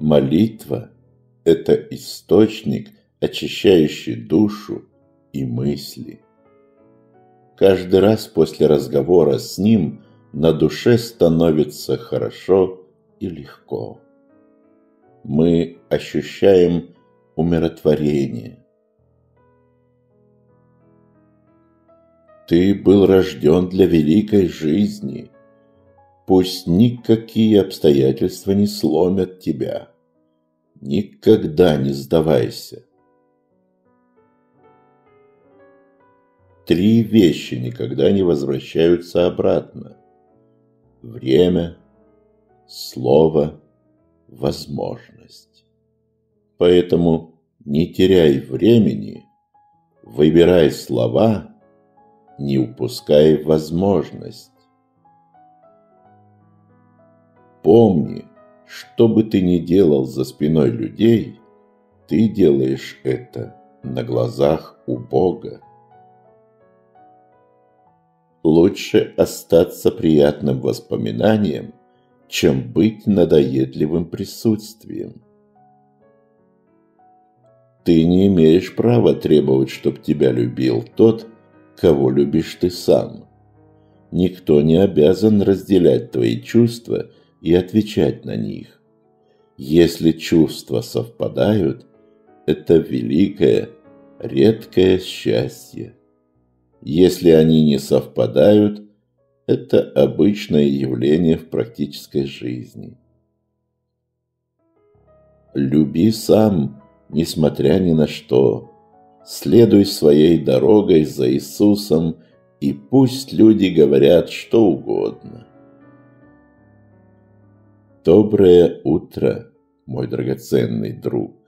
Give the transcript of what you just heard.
Молитва – это источник, очищающий душу и мысли. Каждый раз после разговора с ним на душе становится хорошо и легко. Мы ощущаем умиротворение. Ты был рожден для великой жизни – Пусть никакие обстоятельства не сломят тебя. Никогда не сдавайся. Три вещи никогда не возвращаются обратно. Время, слово, возможность. Поэтому не теряй времени, выбирай слова, не упускай возможность. Помни, что бы ты ни делал за спиной людей, ты делаешь это на глазах у Бога. Лучше остаться приятным воспоминанием, чем быть надоедливым присутствием. Ты не имеешь права требовать, чтобы тебя любил тот, кого любишь ты сам. Никто не обязан разделять твои чувства и отвечать на них. Если чувства совпадают, это великое, редкое счастье. Если они не совпадают, это обычное явление в практической жизни. Люби сам, несмотря ни на что. Следуй своей дорогой за Иисусом, и пусть люди говорят что угодно. Dobré utro, moj dragoceni drug.